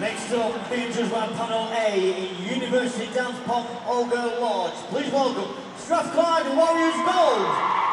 Next up, judged by panel A in University Dance Pop Olga Lodge. Please welcome Strathclyde Warriors Gold.